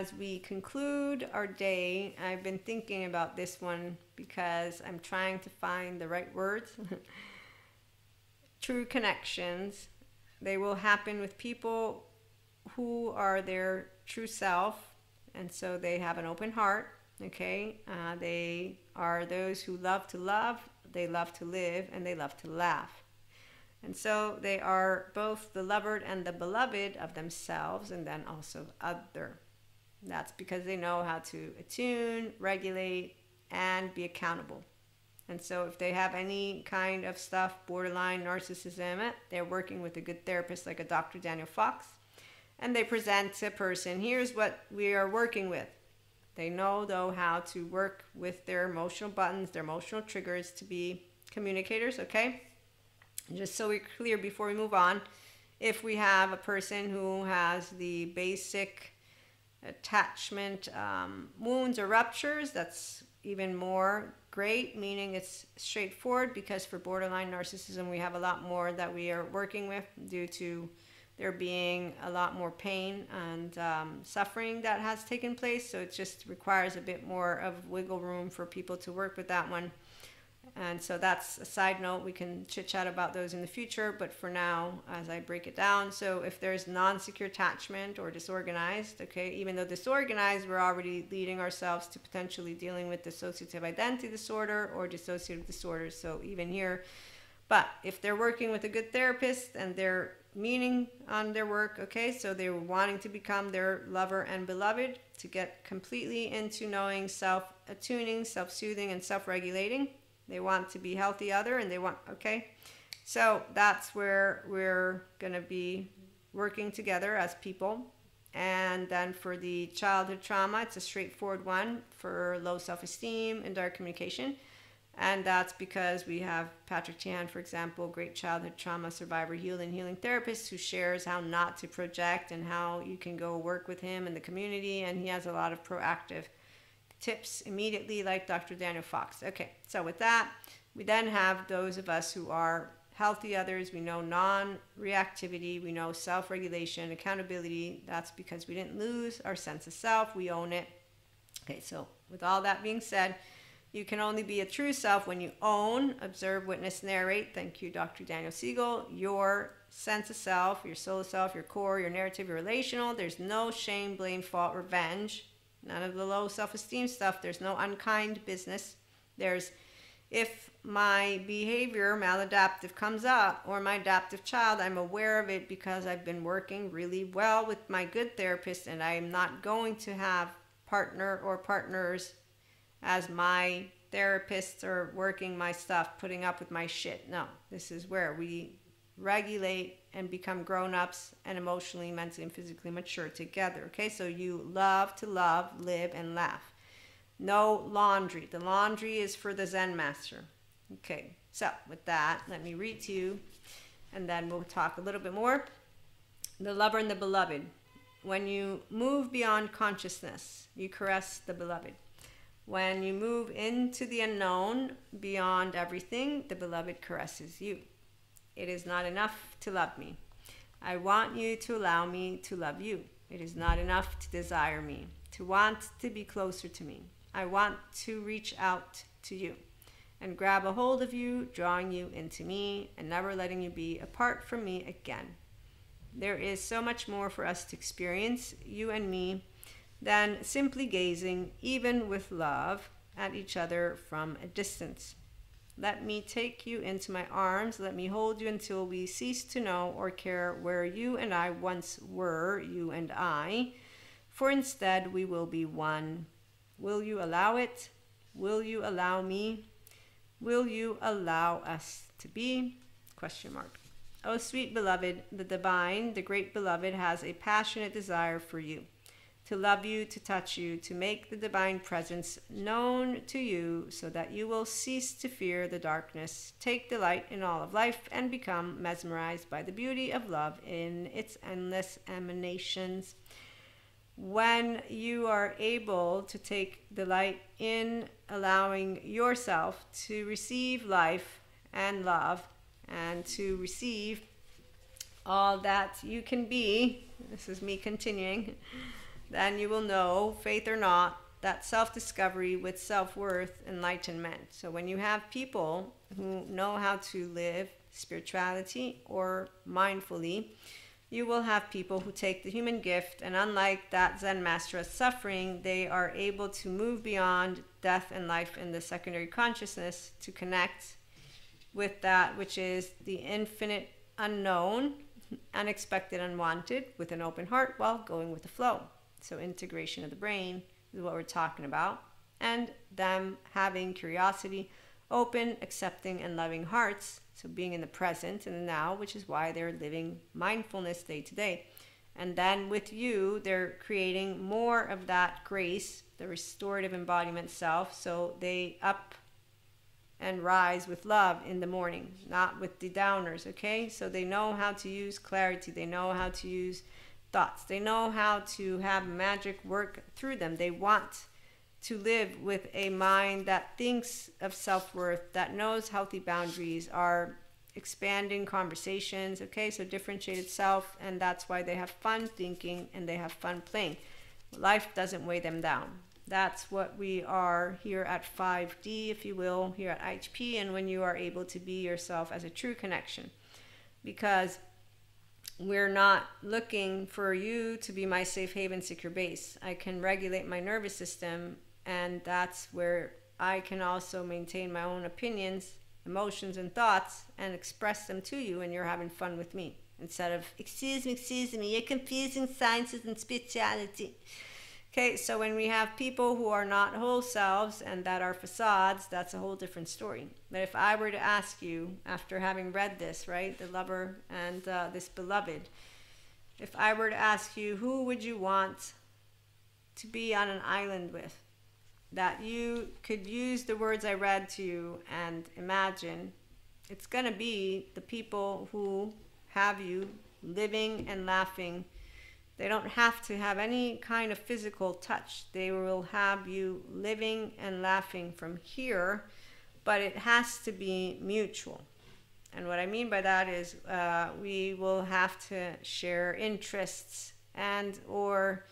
as we conclude our day, I've been thinking about this one because I'm trying to find the right words. True connections, they will happen with people who are their true self, and so they have an open heart. Okay, uh, they are those who love to love, they love to live, and they love to laugh. And so they are both the lover and the beloved of themselves and then also other. That's because they know how to attune, regulate, and be accountable. And so if they have any kind of stuff, borderline narcissism, eh, they're working with a good therapist like a Dr. Daniel Fox. And they present to a person, here's what we are working with. They know though how to work with their emotional buttons, their emotional triggers to be communicators, okay? just so we're clear before we move on, if we have a person who has the basic attachment um, wounds or ruptures, that's even more great, meaning it's straightforward because for borderline narcissism, we have a lot more that we are working with due to there being a lot more pain and um, suffering that has taken place. So it just requires a bit more of wiggle room for people to work with that one. And so that's a side note. We can chit chat about those in the future, but for now, as I break it down, so if there's non secure attachment or disorganized, okay, even though disorganized, we're already leading ourselves to potentially dealing with dissociative identity disorder or dissociative disorders. So even here, but if they're working with a good therapist and they're meaning on their work, okay, so they're wanting to become their lover and beloved, to get completely into knowing self attuning, self soothing, and self regulating they want to be healthy other and they want, okay? So that's where we're going to be working together as people. And then for the childhood trauma, it's a straightforward one for low self esteem and dark communication. And that's because we have Patrick Teahan, for example, great childhood trauma survivor, healing, healing therapist, who shares how not to project and how you can go work with him in the community. And he has a lot of proactive tips immediately like Dr. Daniel Fox. Okay, so with that, we then have those of us who are healthy others. We know non reactivity, we know self regulation, accountability. That's because we didn't lose our sense of self, we own it. Okay, so with all that being said, you can only be a true self when you own, observe, witness, narrate. Thank you, Dr. Daniel Siegel. Your sense of self, your soul of self, your core, your narrative, your relational. There's no shame, blame, fault, revenge None of the low self esteem stuff. There's no unkind business. There's if my behavior maladaptive comes up or my adaptive child, I'm aware of it because I've been working really well with my good therapist and I'm not going to have partner or partners as my therapists are working my stuff, putting up with my shit. No, this is where we regulate and become grown-ups and emotionally mentally and physically mature together okay? So you love to love live and laugh. No laundry. The laundry is for the zen master. Okay so with that let me read to you and then we'll talk a little bit more. The lover and the beloved. When you move beyond consciousness you caress the beloved. When you move into the unknown beyond everything the beloved caresses you it is not enough to love me. I want you to allow me to love you. It is not enough to desire me, to want to be closer to me. I want to reach out to you and grab a hold of you, drawing you into me and never letting you be apart from me again. There is so much more for us to experience, you and me, than simply gazing, even with love, at each other from a distance. Let me take you into my arms. Let me hold you until we cease to know or care where you and I once were, you and I. For instead, we will be one. Will you allow it? Will you allow me? Will you allow us to be? Question mark. Oh, sweet beloved, the divine, the great beloved, has a passionate desire for you to love you, to touch you, to make the divine presence known to you so that you will cease to fear the darkness, take delight in all of life, and become mesmerized by the beauty of love in its endless emanations. When you are able to take delight in allowing yourself to receive life and love and to receive all that you can be, this is me continuing then you will know, faith or not, that self discovery with self worth enlightenment. So when you have people who know how to live spirituality or mindfully, you will have people who take the human gift and unlike that Zen master of suffering, they are able to move beyond death and life in the secondary consciousness to connect with that which is the infinite unknown, unexpected, unwanted, with an open heart while going with the flow. So integration of the brain is what we're talking about. And them having curiosity, open, accepting, and loving hearts. So being in the present and the now, which is why they're living mindfulness day to day. And then with you, they're creating more of that grace, the restorative embodiment self. So they up and rise with love in the morning, not with the downers, okay? So they know how to use clarity, they know how to use thoughts, they know how to have magic work through them. They want to live with a mind that thinks of self worth, that knows healthy boundaries, are expanding conversations, okay? So differentiated self, and that's why they have fun thinking and they have fun playing. Life doesn't weigh them down. That's what we are here at 5D, if you will, here at IHP, and when you are able to be yourself as a true connection. Because we're not looking for you to be my safe haven, secure base. I can regulate my nervous system, and that's where I can also maintain my own opinions, emotions, and thoughts and express them to you, and you're having fun with me instead of, excuse me, excuse me, you're confusing sciences and spirituality. Okay, so when we have people who are not whole selves and that are facades, that's a whole different story. But if I were to ask you, after having read this, right, the lover and uh, this beloved, if I were to ask you, who would you want to be on an island with? That you could use the words I read to you and imagine, it's going to be the people who have you living and laughing they don't have to have any kind of physical touch. They will have you living and laughing from here, but it has to be mutual. And what I mean by that is uh, we will have to share interests and or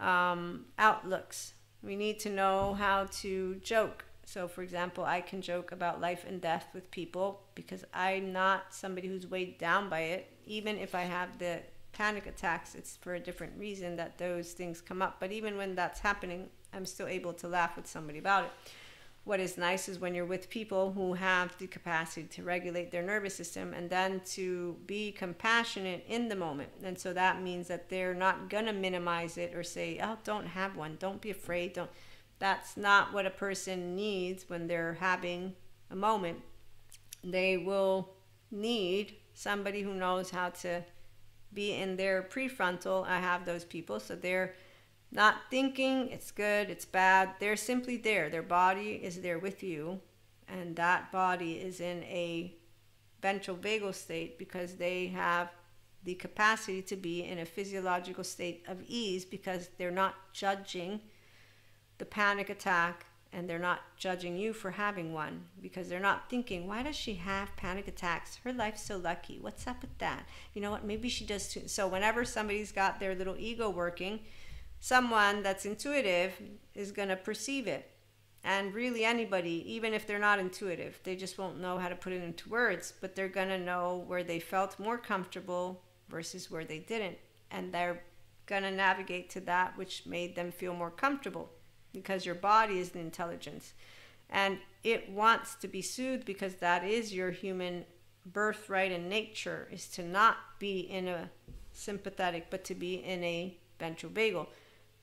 um, outlooks. We need to know how to joke. So, for example, I can joke about life and death with people because I'm not somebody who's weighed down by it, even if I have the panic attacks, it's for a different reason that those things come up. But even when that's happening, I'm still able to laugh with somebody about it. What is nice is when you're with people who have the capacity to regulate their nervous system and then to be compassionate in the moment. And so that means that they're not going to minimize it or say, oh, don't have one, don't be afraid, don't. That's not what a person needs when they're having a moment. They will need somebody who knows how to be in their prefrontal. I have those people, so they're not thinking it's good, it's bad. They're simply there. Their body is there with you, and that body is in a ventral vagal state because they have the capacity to be in a physiological state of ease because they're not judging the panic attack and they're not judging you for having one because they're not thinking, why does she have panic attacks? Her life's so lucky. What's up with that? You know what? Maybe she does too. So, whenever somebody's got their little ego working, someone that's intuitive is going to perceive it. And really, anybody, even if they're not intuitive, they just won't know how to put it into words, but they're going to know where they felt more comfortable versus where they didn't. And they're going to navigate to that which made them feel more comfortable because your body is the intelligence. And it wants to be soothed because that is your human birthright and nature is to not be in a sympathetic but to be in a ventral vagal.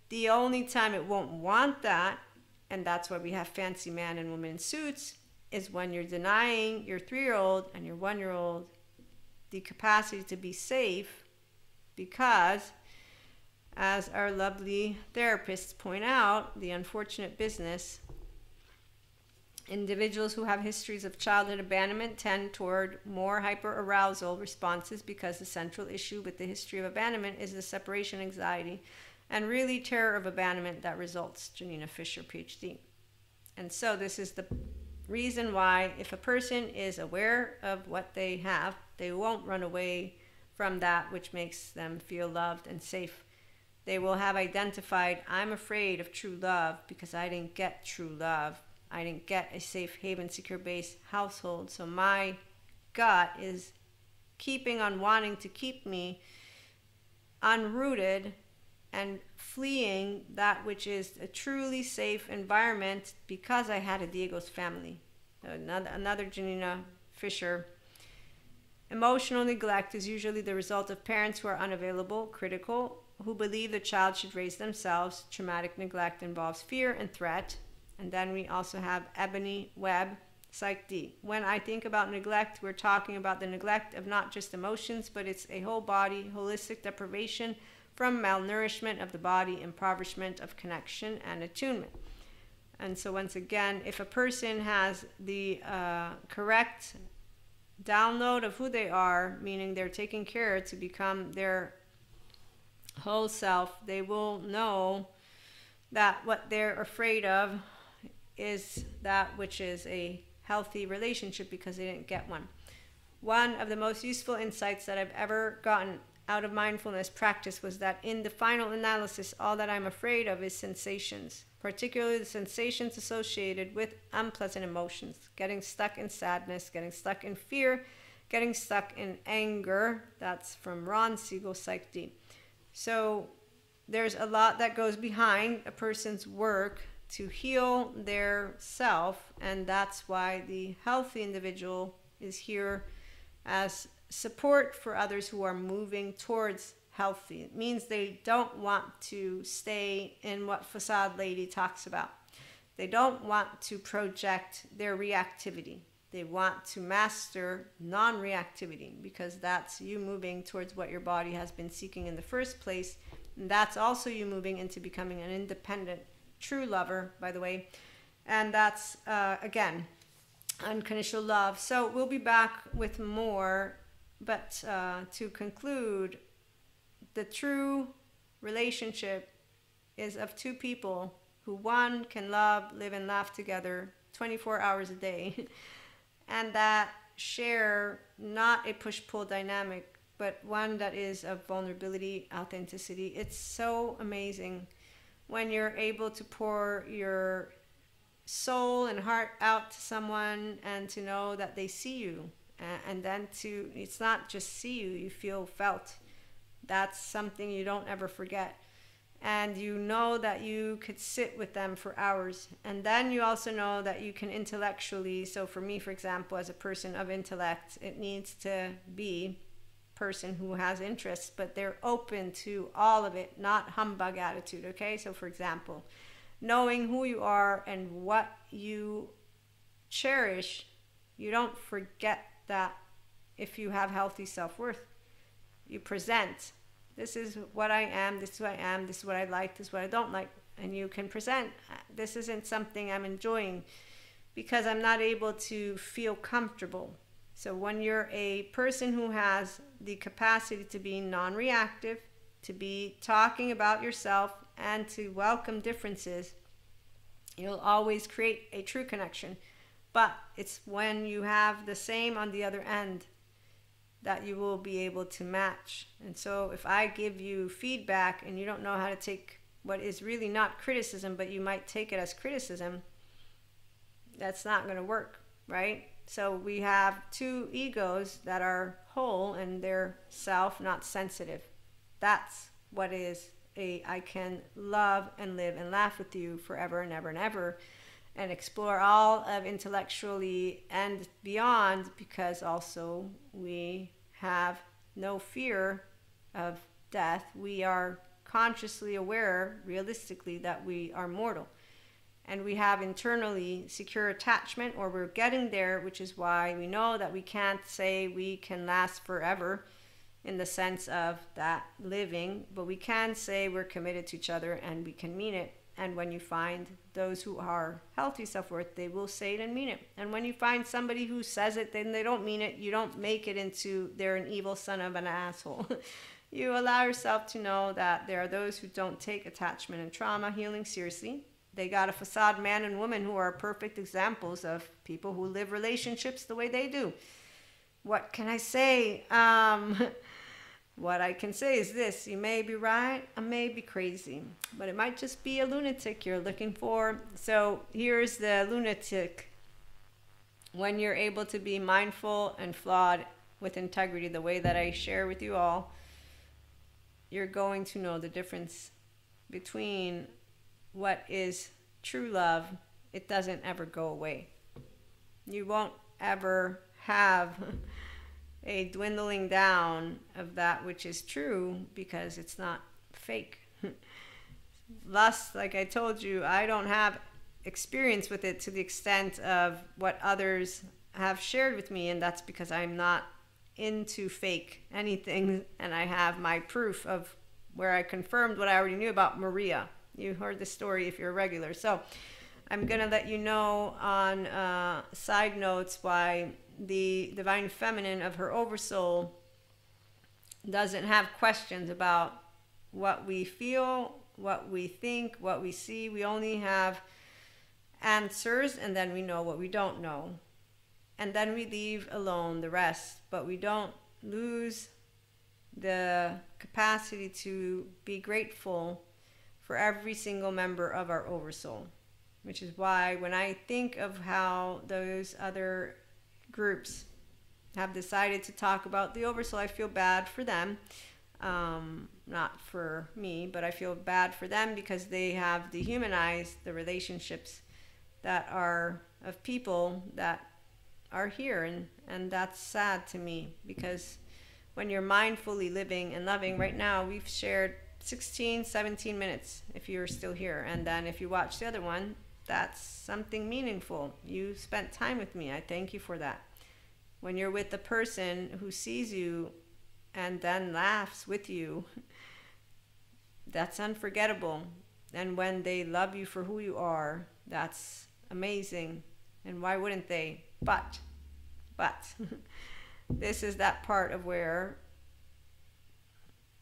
The only time it won't want that and that's why we have fancy man and woman in suits is when you're denying your three-year-old and your one-year-old the capacity to be safe because as our lovely therapists point out, the unfortunate business individuals who have histories of childhood abandonment tend toward more hyperarousal responses because the central issue with the history of abandonment is the separation anxiety and really terror of abandonment that results. Janina Fisher, PhD. And so, this is the reason why, if a person is aware of what they have, they won't run away from that which makes them feel loved and safe They will have identified, I'm afraid of true love because I didn't get true love. I didn't get a safe haven, secure base household. So my gut is keeping on wanting to keep me unrooted and fleeing that which is a truly safe environment because I had a Diego's family. Another, another Janina Fisher. Emotional neglect is usually the result of parents who are unavailable, critical, who believe the child should raise themselves. Traumatic neglect involves fear and threat. And then we also have Ebony Webb, PsyD. When I think about neglect, we're talking about the neglect of not just emotions, but it's a whole body, holistic deprivation from malnourishment of the body, impoverishment of connection and attunement. And so, once again, if a person has the uh, correct download of who they are, meaning they're taking care to become their whole self, they will know that what they're afraid of is that which is a healthy relationship because they didn't get one. One of the most useful insights that I've ever gotten out of mindfulness practice was that in the final analysis, all that I'm afraid of is sensations, particularly the sensations associated with unpleasant emotions, getting stuck in sadness, getting stuck in fear, getting stuck in anger. That's from Ron Siegel, PsyD. So there's a lot that goes behind a person's work to heal their self, and that's why the healthy individual is here as support for others who are moving towards healthy. It means they don't want to stay in what facade lady talks about. They don't want to project their reactivity. They want to master non reactivity because that's you moving towards what your body has been seeking in the first place. And that's also you moving into becoming an independent, true lover, by the way. And that's, uh, again, unconditional love. So we'll be back with more but uh, to conclude, the true relationship is of two people who one can love, live, and laugh together 24 hours a day, and that share not a push pull dynamic, but one that is of vulnerability, authenticity. It's so amazing when you're able to pour your soul and heart out to someone and to know that they see you and then to it's not just see you you feel felt that's something you don't ever forget and you know that you could sit with them for hours. And then you also know that you can intellectually so for me for example as a person of intellect it needs to be person who has interests but they're open to all of it not humbug attitude okay? So for example knowing who you are and what you cherish you don't forget that if you have healthy self worth, you present this is what I am, this is who I am, this is what I like, this is what I don't like. And you can present uh, this isn't something I'm enjoying because I'm not able to feel comfortable. So when you're a person who has the capacity to be non reactive, to be talking about yourself, and to welcome differences, you'll always create a true connection. But it's when you have the same on the other end that you will be able to match. And so if I give you feedback and you don't know how to take what is really not criticism, but you might take it as criticism, that's not going to work, right? So we have two egos that are whole and they're self, not sensitive. That's what is a I can love and live and laugh with you forever and ever and ever and explore all of intellectually and beyond because also we have no fear of death. We are consciously aware, realistically, that we are mortal. And we have internally secure attachment, or we're getting there, which is why we know that we can't say we can last forever in the sense of that living, but we can say we're committed to each other and we can mean it and when you find those who are healthy self worth, they will say it and mean it. And when you find somebody who says it, then they don't mean it, you don't make it into they're an evil son of an asshole. you allow yourself to know that there are those who don't take attachment and trauma healing seriously. They got a facade man and woman who are perfect examples of people who live relationships the way they do. What can I say? Um, what I can say is this you may be right, I may be crazy, but it might just be a lunatic you're looking for. So here's the lunatic when you're able to be mindful and flawed with integrity, the way that I share with you all, you're going to know the difference between what is true love. It doesn't ever go away. You won't ever have a dwindling down of that which is true because it's not fake. Lust, like I told you, I don't have experience with it to the extent of what others have shared with me, and that's because I'm not into fake anything, and I have my proof of where I confirmed what I already knew about Maria. You heard the story if you're a regular. So I'm going to let you know on uh, side notes why the divine feminine of her oversoul doesn't have questions about what we feel, what we think, what we see. We only have answers and then we know what we don't know. And then we leave alone the rest, but we don't lose the capacity to be grateful for every single member of our oversoul. Which is why when I think of how those other groups have decided to talk about the oversoul, I feel bad for them. Um, not for me, but I feel bad for them because they have dehumanized the relationships that are of people that are here and and that's sad to me because when you're mindfully living and loving right now we've shared 16 17 minutes if you're still here and then if you watch the other one that's something meaningful you spent time with me i thank you for that when you're with the person who sees you and then laughs with you that's unforgettable and when they love you for who you are that's amazing. And why wouldn't they? But, but, this is that part of where,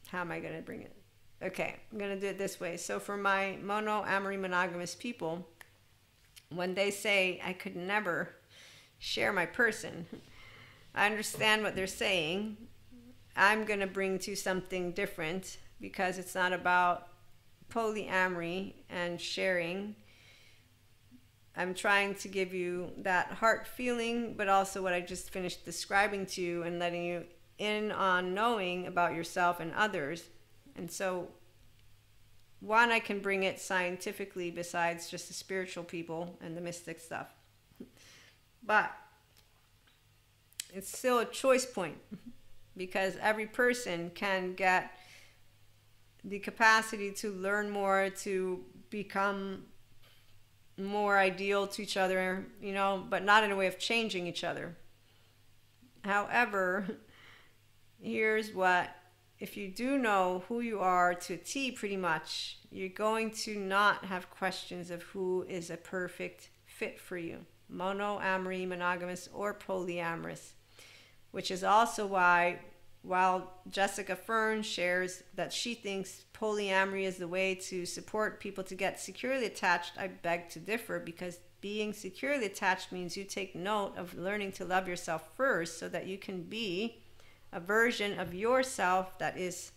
how am I going to bring it? Okay, I'm going to do it this way. So for my mono amory monogamous people, when they say I could never share my person, I understand what they're saying. I'm going to bring to something different because it's not about polyamory and sharing I'm trying to give you that heart feeling, but also what I just finished describing to you and letting you in on knowing about yourself and others. And so, one, I can bring it scientifically besides just the spiritual people and the mystic stuff. But it's still a choice point because every person can get the capacity to learn more, to become more ideal to each other, you know, but not in a way of changing each other. However, here's what if you do know who you are to a T pretty much, you're going to not have questions of who is a perfect fit for you monoamory, monogamous, or polyamorous. Which is also why while Jessica Fern shares that she thinks polyamory is the way to support people to get securely attached, I beg to differ because being securely attached means you take note of learning to love yourself first so that you can be a version of yourself that is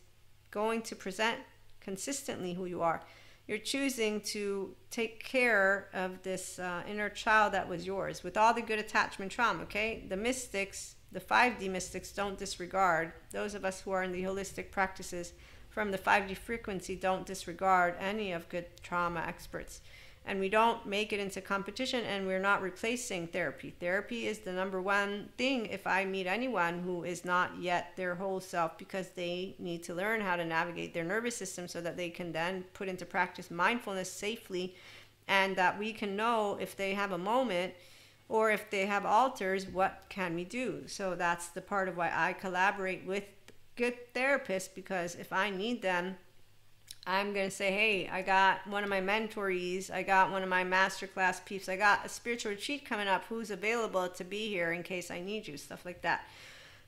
going to present consistently who you are. You're choosing to take care of this uh, inner child that was yours with all the good attachment trauma, okay? The mystics the 5D mystics don't disregard. Those of us who are in the holistic practices from the 5D frequency don't disregard any of good trauma experts. And we don't make it into competition and we're not replacing therapy. Therapy is the number one thing if I meet anyone who is not yet their whole self because they need to learn how to navigate their nervous system so that they can then put into practice mindfulness safely and that we can know if they have a moment or if they have alters, what can we do? So that's the part of why I collaborate with good therapists because if I need them, I'm going to say, hey, I got one of my mentorees, I got one of my masterclass peeps, I got a spiritual retreat coming up. Who's available to be here in case I need you? Stuff like that.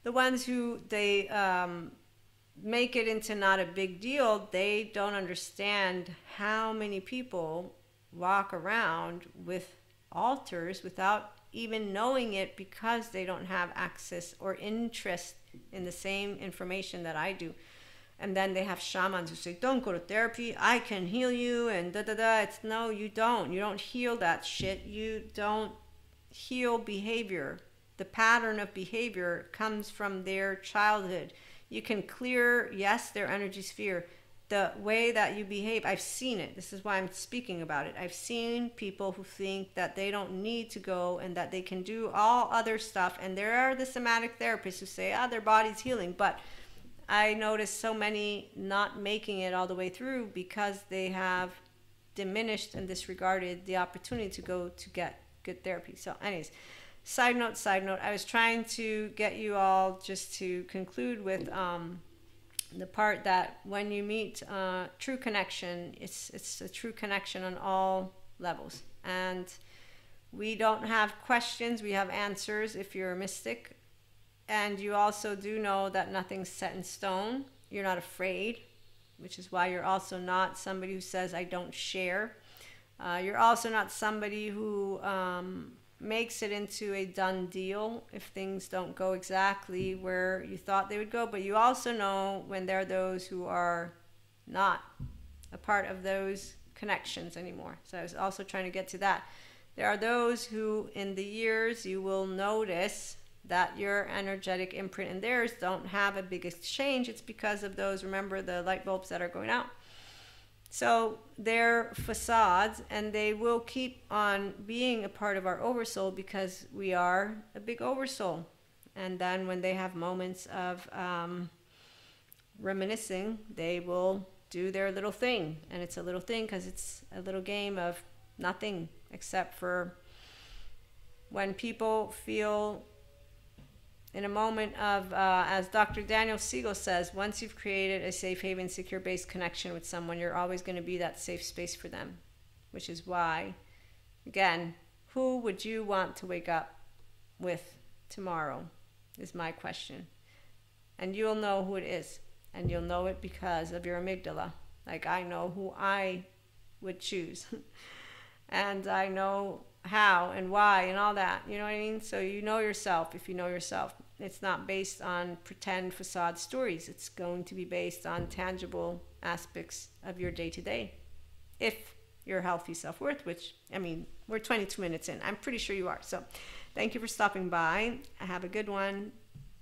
The ones who they um, make it into not a big deal, they don't understand how many people walk around with alters without even knowing it because they don't have access or interest in the same information that I do. And then they have shamans who say, Don't go to therapy, I can heal you, and da da da. It's no, you don't. You don't heal that shit. You don't heal behavior. The pattern of behavior comes from their childhood. You can clear, yes, their energy sphere. The way that you behave, I've seen it. This is why I'm speaking about it. I've seen people who think that they don't need to go and that they can do all other stuff. And there are the somatic therapists who say, ah, their body's healing. But I notice so many not making it all the way through because they have diminished and disregarded the opportunity to go to get good therapy. So, anyways, side note, side note, I was trying to get you all just to conclude with um, the part that when you meet uh, true connection, it's it's a true connection on all levels, and we don't have questions, we have answers. If you're a mystic, and you also do know that nothing's set in stone, you're not afraid, which is why you're also not somebody who says I don't share. Uh, you're also not somebody who um, makes it into a done deal if things don't go exactly where you thought they would go. But you also know when there are those who are not a part of those connections anymore. So I was also trying to get to that. There are those who, in the years, you will notice that your energetic imprint and theirs don't have a big exchange. It's because of those, remember, the light bulbs that are going out. So they're facades and they will keep on being a part of our oversoul because we are a big oversoul. And then when they have moments of um, reminiscing, they will do their little thing. And it's a little thing because it's a little game of nothing except for when people feel in a moment of, uh, as Dr. Daniel Siegel says, once you've created a safe haven, secure based connection with someone, you're always going to be that safe space for them. Which is why, again, who would you want to wake up with tomorrow? Is my question. And you'll know who it is. And you'll know it because of your amygdala. Like I know who I would choose. and I know how and why and all that. You know what I mean? So you know yourself if you know yourself. It's not based on pretend facade stories. It's going to be based on tangible aspects of your day to day. If you're healthy self worth, which, I mean, we're 22 minutes in. I'm pretty sure you are. So thank you for stopping by. Have a good one.